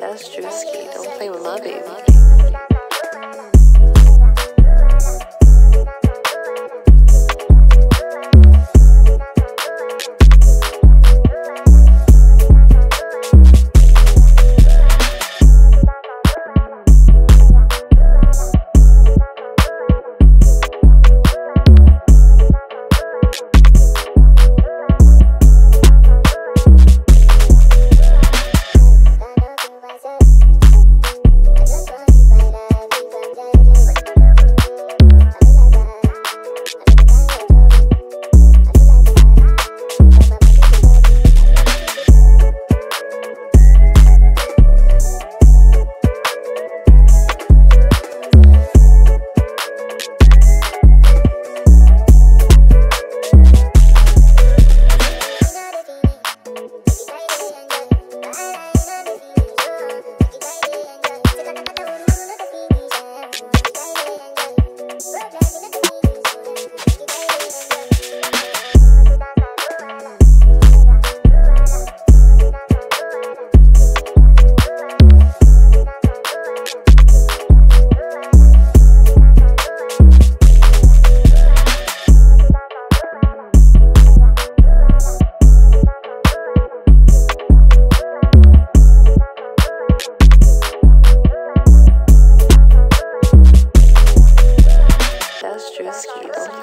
That's true, Drewski. Don't play with my baby.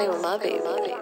Play with my baby. My baby.